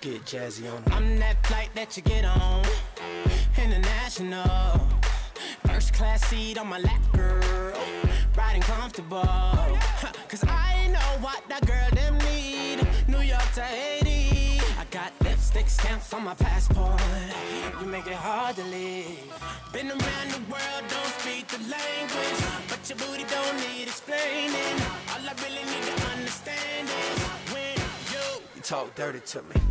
Get jazzy on. I'm that flight that you get on. International. First class seat on my lap, girl. Riding comfortable. Cause I know what that girl them lipstick stamps on my passport. You make it hard to leave. Been around the world, don't speak the language. But your booty don't need explaining. All I really need to understand is when you You talk dirty to me.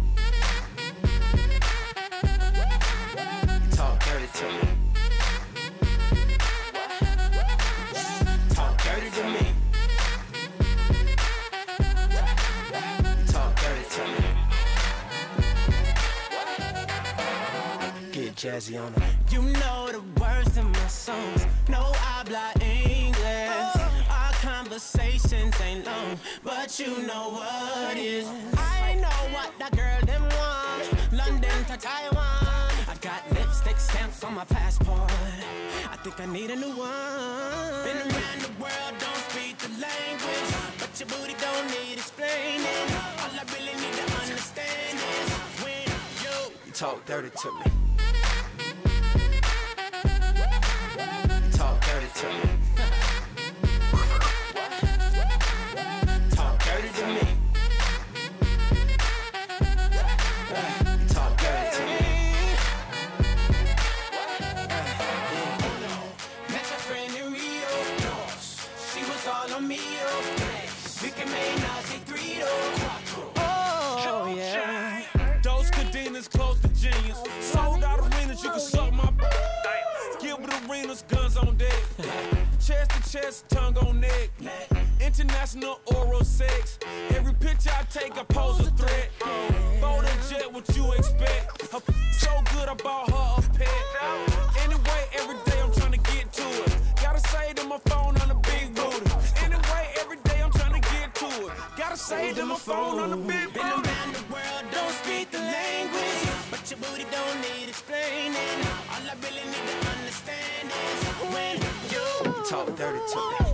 Jazzy on it. You know the words in my songs. No habla English. Our conversations ain't long, but you know what is. I know what that girl them want. London to Taiwan. I got lipstick stamps on my passport. I think I need a new one. Been around the world, don't speak the language, but your booty don't need explaining. All I really need to understand is when You talk dirty to me. Talk dirty to me. talk dirty to me. Talk dirty to me. Met my friend in Rio. She was all on me. Oh. We can make Nazi three Oh Gilbert guns on deck. Chest to chest, tongue on neck. International oral sex. Every picture I take, I pose a threat. Bold and jet, what you expect? Her so good, I bought her a pet. Anyway, every day I'm trying to get to it. Gotta say to my phone on the big booty. Anyway, every day I'm trying to get to it. Gotta say to my phone on the big booty. Talk dirty to me.